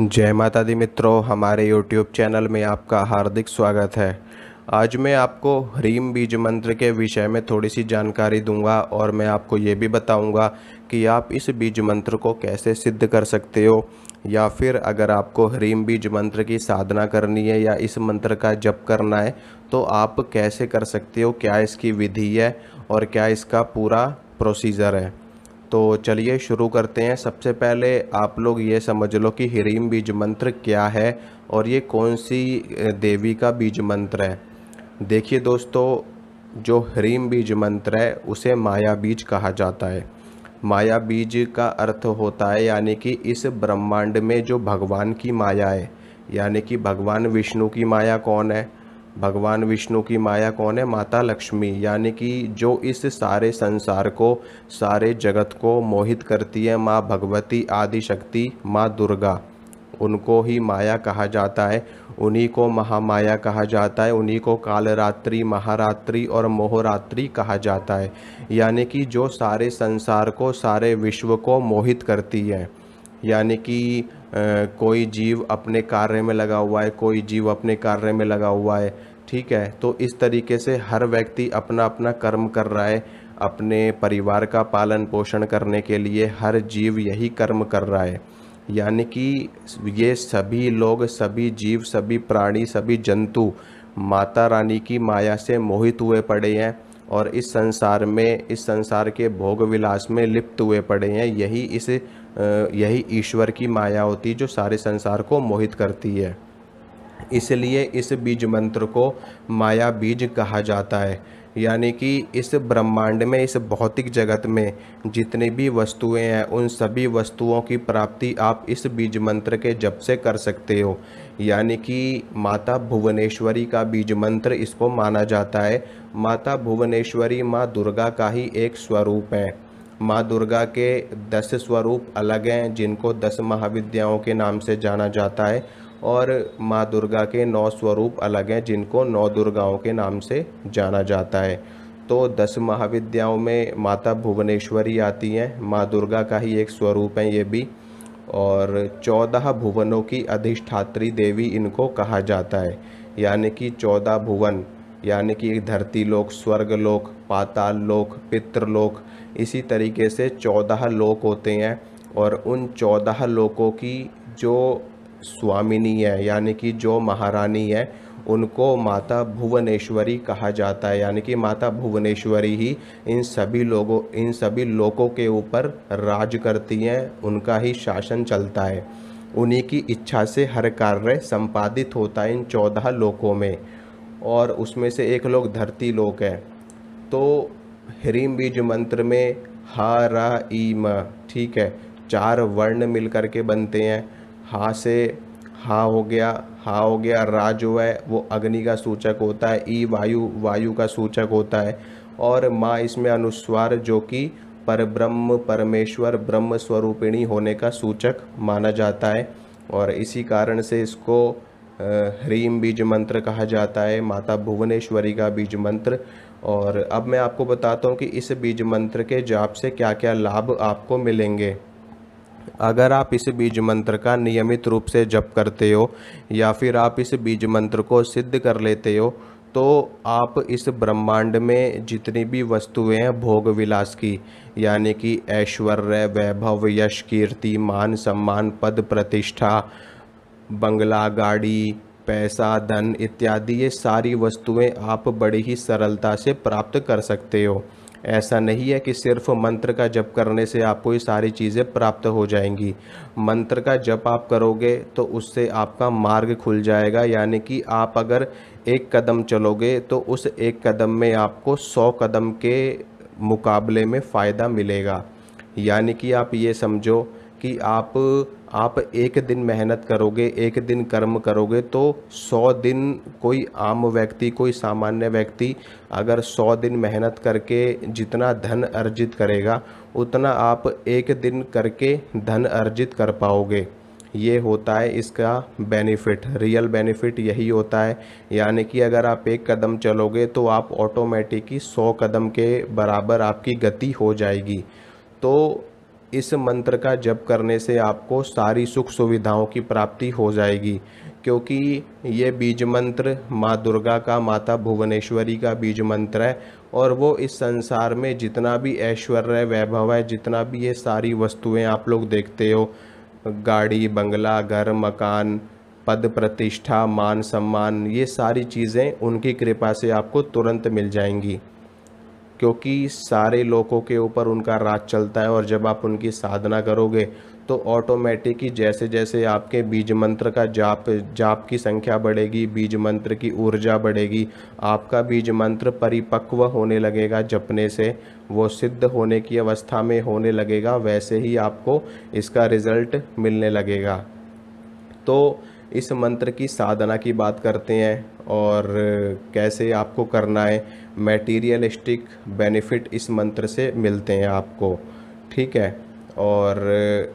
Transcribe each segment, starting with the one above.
जय माता दी मित्रों, हमारे YouTube चैनल में आपका हार्दिक स्वागत है। आज मैं आपको ह्रीम बीज मंत्र के विषय में थोड़ी सी जानकारी दूँगा और मैं आपको ये भी बताऊँगा कि आप इस बीज मंत्र को कैसे सिद्ध कर सकते हो, या फिर अगर आपको ह्रीम बीज मंत्र की साधना करनी है या इस मंत्र का जप करना है तो आप कैसे कर सकते हो, क्या इसकी विधि है और क्या इसका पूरा प्रोसीजर है। तो चलिए शुरू करते हैं। सबसे पहले आप लोग ये समझ लो कि हिरीम बीज मंत्र क्या है और ये कौन सी देवी का बीज मंत्र है। देखिए दोस्तों, जो हरीम बीज मंत्र है, उसे माया बीज कहा जाता है। माया बीज का अर्थ होता है यानी कि इस ब्रह्मांड में जो भगवान की माया है, यानी कि भगवान विष्णु की माया कौन है? भगवान विष्णु की माया कौन है? माता लक्ष्मी, यानी कि जो इस सारे संसार को, सारे जगत को मोहित करती है, माँ भगवती आदि शक्ति माँ दुर्गा। उनको ही माया कहा जाता है, उन्हीं को महामाया कहा जाता है, उन्हीं को कालरात्रि, महारात्रि और मोहरात्रि कहा जाता है। यानी कि जो सारे संसार को, सारे विश्व को मोहित करती है। यानी कि कोई जीव अपने कार्य में लगा हुआ है, कोई जीव अपने कार्य में लगा हुआ है। ठीक है? तो इस तरीके से हर व्यक्ति अपना अपना कर्म कर रहा है, अपने परिवार का पालन पोषण करने के लिए हर जीव यही कर्म कर रहा है। यानी कि ये सभी लोग, सभी जीव, सभी प्राणी, सभी जंतु माता रानी की माया से मोहित हुए पड़े हैं और इस संसार में, इस संसार के भोग विलास में लिप्त हुए पड़े हैं। यही इस यही ईश्वर की माया होती जो सारे संसार को मोहित करती है। इसलिए इस बीज मंत्र को माया बीज कहा जाता है। यानी कि इस ब्रह्मांड में, इस भौतिक जगत में जितनी भी वस्तुएँ हैं, उन सभी वस्तुओं की प्राप्ति आप इस बीज मंत्र के जप से कर सकते हो। यानी कि माता भुवनेश्वरी का बीज मंत्र इसको माना जाता है। माता भुवनेश्वरी माँ दुर्गा का ही एक स्वरूप है। माँ दुर्गा के दस स्वरूप अलग हैं, जिनको दस महाविद्याओं के नाम से जाना जाता है। और माँ दुर्गा के नौ स्वरूप अलग हैं, जिनको नौ दुर्गाओं के नाम से जाना जाता है। तो दस महाविद्याओं में माता भुवनेश्वरी आती हैं। माँ दुर्गा का ही एक स्वरूप है ये भी। और चौदह भुवनों की अधिष्ठात्री देवी इनको कहा जाता है। यानी कि चौदह भुवन, यानी कि धरती लोक, स्वर्ग लोक, पाताल लोक पितृलोक इसी तरीके से चौदह लोक होते हैं। और उन चौदह लोकों की जो स्वामिनी है, यानी कि जो महारानी है, उनको माता भुवनेश्वरी कहा जाता है। यानी कि माता भुवनेश्वरी ही इन सभी लोगों, इन सभी लोगों के ऊपर राज करती हैं, उनका ही शासन चलता है। उन्हीं की इच्छा से हर कार्य संपादित होता है इन चौदह लोकों में, और उसमें से एक लोग धरती लोक है। तो ह्रीम बीज मंत्र में हा, रा, ई, म, ठीक है, चार वर्ण मिल कर के बनते हैं। हा से हा हो गया, हा हो गया, रा जो है, वो अग्नि का सूचक होता है, ई वायु वायु का सूचक होता है। और माँ इसमें अनुस्वार जो कि पर ब्रह्म परमेश्वर, ब्रह्म स्वरूपिणी होने का सूचक माना जाता है। और इसी कारण से इसको ह्रीम बीज मंत्र कहा जाता है, माता भुवनेश्वरी का बीज मंत्र। और अब मैं आपको बताता हूँ कि इस बीज मंत्र के जाप से क्या क्या लाभ आपको मिलेंगे। अगर आप इस बीज मंत्र का नियमित रूप से जप करते हो, या फिर आप इस बीज मंत्र को सिद्ध कर लेते हो तो आप इस ब्रह्मांड में जितनी भी वस्तुएँ हैं, भोग विलास की, यानी कि ऐश्वर्य, वैभव, यश, कीर्ति, मान सम्मान, पद प्रतिष्ठा, बंगला, गाड़ी, पैसा, धन इत्यादि, ये सारी वस्तुएँ आप बड़ी ही सरलता से प्राप्त कर सकते हो। ऐसा नहीं है कि सिर्फ़ मंत्र का जप करने से आपको ये सारी चीज़ें प्राप्त हो जाएँगी। मंत्र का जप आप करोगे तो उससे आपका मार्ग खुल जाएगा, यानी कि आप अगर एक कदम चलोगे तो उस एक कदम में आपको सौ कदम के मुकाबले में फ़ायदा मिलेगा। यानी कि आप ये समझो कि आप आप एक दिन मेहनत करोगे, एक दिन कर्म करोगे तो सौ दिन कोई आम व्यक्ति, कोई सामान्य व्यक्ति अगर सौ दिन मेहनत करके जितना धन अर्जित करेगा, उतना आप एक दिन करके धन अर्जित कर पाओगे। ये होता है इसका बेनिफिट रियल बेनिफिट यही होता है। यानी कि अगर आप एक कदम चलोगे तो आप ऑटोमेटिक ही सौ कदम के बराबर आपकी गति हो जाएगी। तो इस मंत्र का जप करने से आपको सारी सुख सुविधाओं की प्राप्ति हो जाएगी। क्योंकि ये बीज मंत्र माँ दुर्गा का, माता भुवनेश्वरी का बीज मंत्र है और वो इस संसार में जितना भी ऐश्वर्य वैभव है, जितना भी ये सारी वस्तुएँ आप लोग देखते हो, गाड़ी, बंगला, घर, मकान, पद प्रतिष्ठा, मान सम्मान, ये सारी चीज़ें उनकी कृपा से आपको तुरंत मिल जाएँगी। क्योंकि सारे लोगों के ऊपर उनका राज चलता है और जब आप उनकी साधना करोगे तो ऑटोमेटिक ही जैसे जैसे आपके बीज मंत्र का जाप जाप की संख्या बढ़ेगी, बीज मंत्र की ऊर्जा बढ़ेगी, आपका बीज मंत्र परिपक्व होने लगेगा, जपने से वो सिद्ध होने की अवस्था में होने लगेगा, वैसे ही आपको इसका रिज़ल्ट मिलने लगेगा। तो इस मंत्र की साधना की बात करते हैं और कैसे आपको करना है मैटीरियलिस्टिक बेनिफिट इस मंत्र से मिलते हैं आपको, ठीक है? और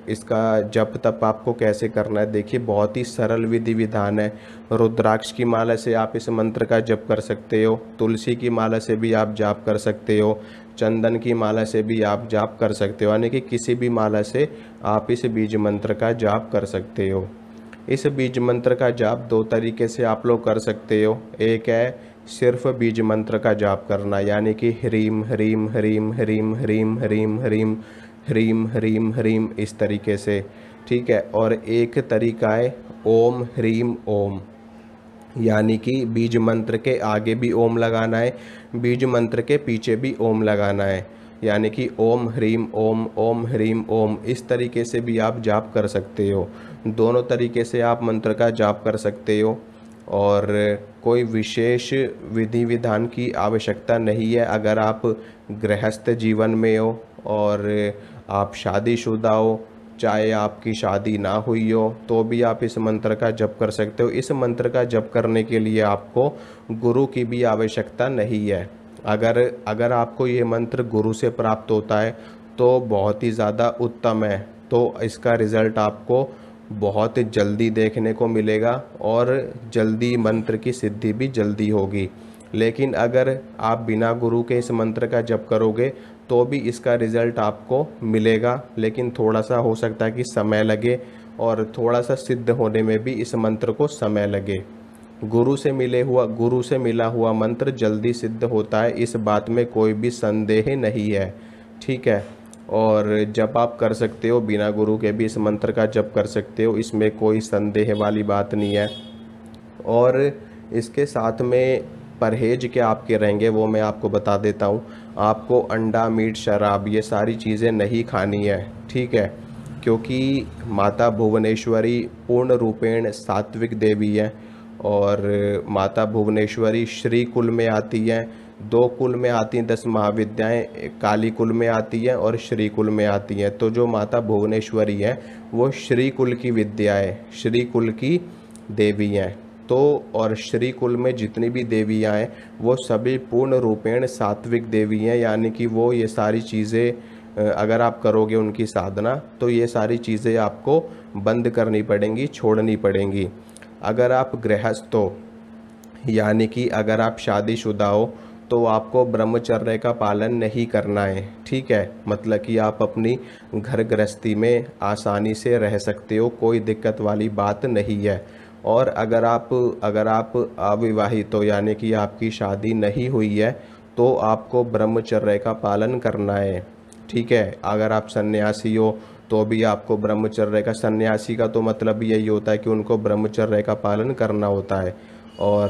इसका जप तप आपको कैसे करना है, देखिए, बहुत ही सरल विधि विधान है। रुद्राक्ष की माला से आप इस मंत्र का जप कर सकते हो, तुलसी की माला से भी आप जाप कर सकते हो, चंदन की माला से भी आप जाप कर सकते हो, यानी कि किसी भी माला से आप इस बीज मंत्र का जाप कर सकते हो। इस बीज मंत्र का जाप दो तरीके से आप लोग कर सकते हो। एक है, सिर्फ़ बीज मंत्र का जाप करना, यानी कि ह्रीम ह्रीम ह्रीम ह्रीम ह्रीम ह्रीम ह्रीम ह्रीम ह्रीम ह्रीम इस तरीके से, ठीक है? और एक तरीका है, ओम, ह्रीम, ओम, यानी कि बीज मंत्र के आगे भी ओम लगाना है, बीज मंत्र के पीछे भी ओम लगाना है। यानी कि ओम, ह्रीम, ओम ओम, ह्रीम, ओम, इस तरीके से भी आप जाप कर सकते हो। दोनों तरीके से आप मंत्र का जाप कर सकते हो और कोई विशेष विधि विधान की आवश्यकता नहीं है। अगर आप गृहस्थ जीवन में हो और आप शादीशुदा हो, चाहे आपकी शादी ना हुई हो तो भी आप इस मंत्र का जप कर सकते हो। इस मंत्र का जप करने के लिए आपको गुरु की भी आवश्यकता नहीं है। अगर अगर आपको ये मंत्र गुरु से प्राप्त होता है तो बहुत ही ज़्यादा उत्तम है। तो इसका रिज़ल्ट आपको बहुत जल्दी देखने को मिलेगा और जल्दी मंत्र की सिद्धि भी जल्दी होगी। लेकिन अगर आप बिना गुरु के इस मंत्र का जप करोगे तो भी इसका रिज़ल्ट आपको मिलेगा। लेकिन थोड़ा सा हो सकता है कि समय लगे और थोड़ा सा सिद्ध होने में भी इस मंत्र को समय लगे। गुरु से मिले हुआ, गुरु से मिला हुआ मंत्र जल्दी सिद्ध होता है। इस बात में कोई भी संदेह नहीं है, ठीक है? और जब आप कर सकते हो, बिना गुरु के भी इस मंत्र का जप कर सकते हो, इसमें कोई संदेह वाली बात नहीं है। और इसके साथ में परहेज के आपके रहेंगे, वो मैं आपको बता देता हूँ। आपको अंडा, मीट, शराब, ये सारी चीज़ें नहीं खानी है, ठीक है? क्योंकि माता भुवनेश्वरी पूर्ण रूपेण सात्विक देवी है। और माता भुवनेश्वरी श्री कुल में आती हैं, दो कुल में आती हैं, दस महाविद्याएँ काली कुल में आती हैं और श्री कुल में आती हैं। तो जो माता भुवनेश्वरी हैं, वो श्री कुल की विद्या है, श्री कुल की देवी हैं। तो और श्री कुल में जितनी भी देवियाँ हैं, वो सभी पूर्ण रूपेण सात्विक देवी हैं, यानी कि वो ये सारी चीज़ें अगर आप करोगे उनकी साधना तो ये सारी चीज़ें आपको बंद करनी पड़ेंगी, छोड़नी पड़ेंगी। अगर आप गृहस्थ हो, यानी कि अगर आप शादीशुदा हो तो आपको ब्रह्मचर्य का पालन नहीं करना है। ठीक है? मतलब कि आप अपनी घर गृहस्थी में आसानी से रह सकते हो, कोई दिक्कत वाली बात नहीं है। और अगर आप अगर आप अविवाहित हो, यानी कि आपकी शादी नहीं हुई है तो आपको ब्रह्मचर्य का पालन करना है। ठीक है? अगर आप सन्यासी हो तो भी आपको ब्रह्मचर्य का सन्यासी का तो मतलब यही होता है कि उनको ब्रह्मचर्य का पालन करना होता है। और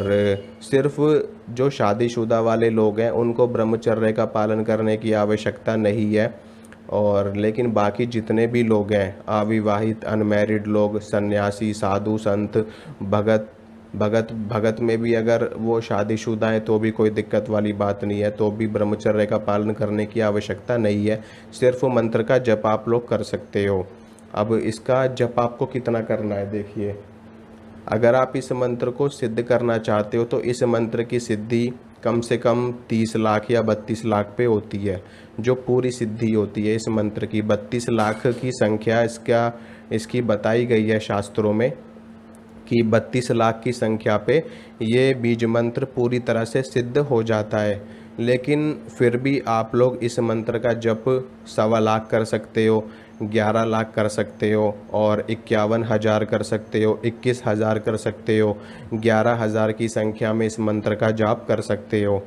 सिर्फ़ जो शादीशुदा वाले लोग हैं, उनको ब्रह्मचर्य का पालन करने की आवश्यकता नहीं है। और लेकिन बाकी जितने भी लोग हैं, अविवाहित, अनमेरिड लोग, सन्यासी, साधु, संत, भगत भगत भगत में भी अगर वो शादीशुदा है तो भी कोई दिक्कत वाली बात नहीं है तो भी ब्रह्मचर्य का पालन करने की आवश्यकता नहीं है। सिर्फ़ मंत्र का जप आप लोग कर सकते हो। अब इसका जप आपको कितना करना है, देखिए। अगर आप इस मंत्र को सिद्ध करना चाहते हो तो इस मंत्र की सिद्धि कम से कम तीस लाख या बत्तीस लाख पे होती है। जो पूरी सिद्धि होती है इस मंत्र की, बत्तीस लाख की संख्या इसका, इसकी बताई गई है शास्त्रों में। कि बत्तीस लाख की संख्या पे ये बीज मंत्र पूरी तरह से सिद्ध हो जाता है। लेकिन फिर भी आप लोग इस मंत्र का जप सवा लाख कर सकते हो, ग्यारह लाख कर सकते हो और इक्यावन हज़ार कर सकते हो, इक्कीस हज़ार कर सकते हो, ग्यारह हज़ार की संख्या में इस मंत्र का जाप कर सकते हो।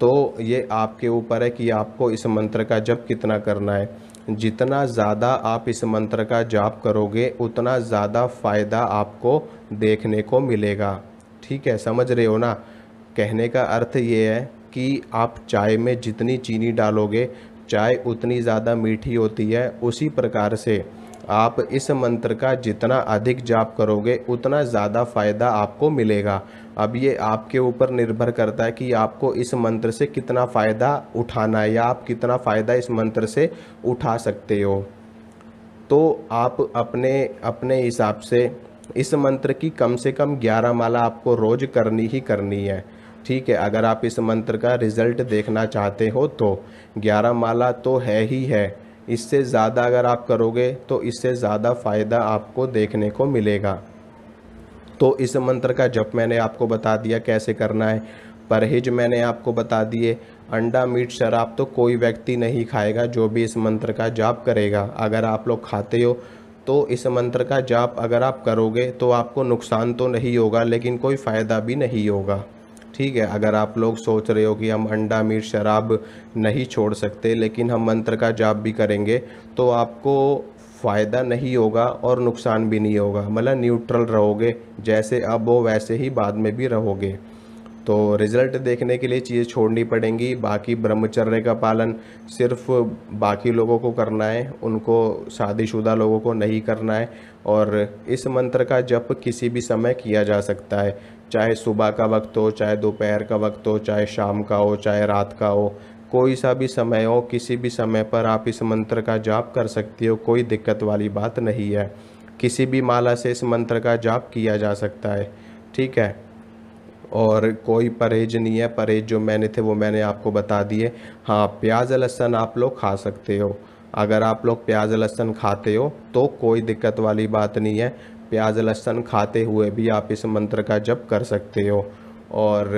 तो ये आपके ऊपर है कि आपको इस मंत्र का जप कितना करना है। जितना ज़्यादा आप इस मंत्र का जाप करोगे, उतना ज़्यादा फ़ायदा आपको देखने को मिलेगा। ठीक है, समझ रहे हो ना? कहने का अर्थ ये है कि आप चाय में जितनी चीनी डालोगे, चाय उतनी ज़्यादा मीठी होती है। उसी प्रकार से आप इस मंत्र का जितना अधिक जाप करोगे, उतना ज़्यादा फ़ायदा आपको मिलेगा। अब ये आपके ऊपर निर्भर करता है कि आपको इस मंत्र से कितना फ़ायदा उठाना है, या आप कितना फ़ायदा इस मंत्र से उठा सकते हो। तो आप अपने अपने हिसाब से इस मंत्र की कम से कम ग्यारह माला आपको रोज़ करनी ही करनी है। ठीक है, अगर आप इस मंत्र का रिज़ल्ट देखना चाहते हो तो। ग्यारह माला तो है ही है। इससे ज़्यादा अगर आप करोगे तो इससे ज़्यादा फ़ायदा आपको देखने को मिलेगा। तो इस मंत्र का जप मैंने आपको बता दिया कैसे करना है। परहेज मैंने आपको बता दिए। अंडा, मीट, शराब तो कोई व्यक्ति नहीं खाएगा जो भी इस मंत्र का जाप करेगा। अगर आप लोग खाते हो तो इस मंत्र का जाप अगर आप करोगे तो आपको नुकसान तो नहीं होगा, लेकिन कोई फ़ायदा भी नहीं होगा। ठीक है, अगर आप लोग सोच रहे हो कि हम अंडा मीट शराब नहीं छोड़ सकते, लेकिन हम मंत्र का जाप भी करेंगे तो आपको फ़ायदा नहीं होगा और नुकसान भी नहीं होगा। मतलब न्यूट्रल रहोगे, जैसे अब हो, वैसे ही बाद में भी रहोगे। तो रिज़ल्ट देखने के लिए चीज़ें छोड़नी पड़ेंगी। बाकी ब्रह्मचर्य का पालन सिर्फ़ बाकी लोगों को करना है, उनको, शादीशुदा लोगों को नहीं करना है, और इस मंत्र का जप किसी भी समय किया जा सकता है। चाहे सुबह का वक्त हो, चाहे दोपहर का वक्त हो, चाहे शाम का हो, चाहे रात का हो, कोई सा भी समय हो, किसी भी समय पर आप इस मंत्र का जाप कर सकते हो, कोई दिक्कत वाली बात नहीं है। किसी भी माला से इस मंत्र का जाप किया जा सकता है, ठीक है? और कोई परहेज नहीं है, परहेज जो मैंने थे वो मैंने आपको बता दिए। हाँ प्याज लहसन आप लोग खा सकते हो। अगर आप लोग प्याज लहसन खाते हो तो कोई दिक्कत वाली बात नहीं है। प्याज लहसन खाते हुए भी आप इस मंत्र का जप कर सकते हो। और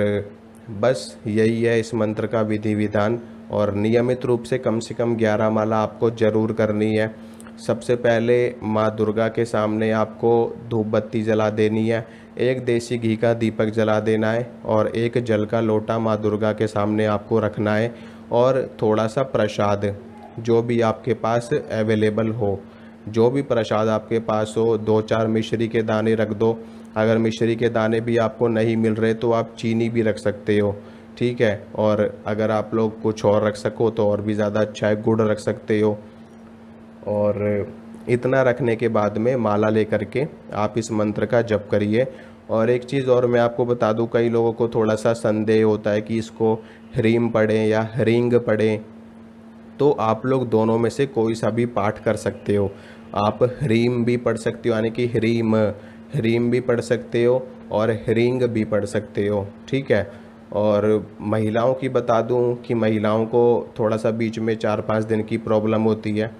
बस यही है इस मंत्र का विधि विधान। और नियमित रूप से कम से कम ग्यारह माला आपको ज़रूर करनी है। सबसे पहले माँ दुर्गा के सामने आपको धूप बत्ती जला देनी है। एक देसी घी का दीपक जला देना है और एक जल का लोटा माँ दुर्गा के सामने आपको रखना है। और थोड़ा सा प्रसाद जो भी आपके पास अवेलेबल हो। जो भी प्रसाद आपके पास हो, दो चार मिश्री के दाने रख दो। अगर मिश्री के दाने भी आपको नहीं मिल रहे तो आप चीनी भी रख सकते हो, ठीक है? और अगर आप लोग कुछ और रख सको तो और भी ज़्यादा अच्छा है, गुड़ रख सकते हो। और इतना रखने के बाद में माला लेकर के आप इस मंत्र का जप करिए। और एक चीज़ और मैं आपको बता दूँ, कई लोगों को थोड़ा सा संदेह होता है कि इसको ह्रीम पढ़ें या हरिंग पढ़ें। तो आप लोग दोनों में से कोई सा भी पाठ कर सकते हो। आप ह्रीम भी पढ़ सकते हो, यानी कि ह्रीम ह्रीम भी पढ़ सकते हो और हरिंग भी पढ़ सकते हो, ठीक है? और महिलाओं की बता दूँ कि महिलाओं को थोड़ा सा बीच में चार पाँच दिन की प्रॉब्लम होती है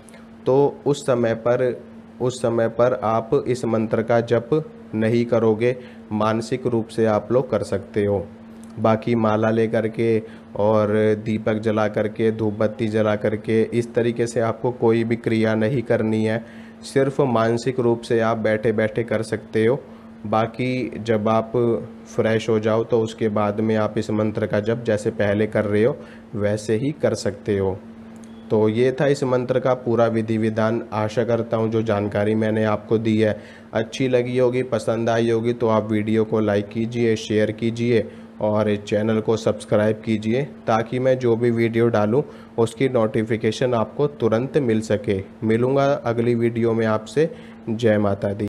तो उस समय पर, उस समय पर आप इस मंत्र का जप नहीं करोगे, मानसिक रूप से आप लोग कर सकते हो। बाकी माला लेकर के और दीपक जला करके, धूप बत्ती जला करके, इस तरीके से आपको कोई भी क्रिया नहीं करनी है। सिर्फ़ मानसिक रूप से आप बैठे बैठे कर सकते हो। बाकी जब आप फ्रेश हो जाओ तो उसके बाद में आप इस मंत्र का जब जैसे पहले कर रहे हो, वैसे ही कर सकते हो। तो ये था इस मंत्र का पूरा विधि विधान आशा करता हूँ जो जानकारी मैंने आपको दी है, अच्छी लगी होगी, पसंद आई होगी तो आप वीडियो को लाइक कीजिए, शेयर कीजिए और इस चैनल को सब्सक्राइब कीजिए ताकि मैं जो भी वीडियो डालूं, उसकी नोटिफिकेशन आपको तुरंत मिल सके। मिलूँगा अगली वीडियो में आपसे। जय माता दी।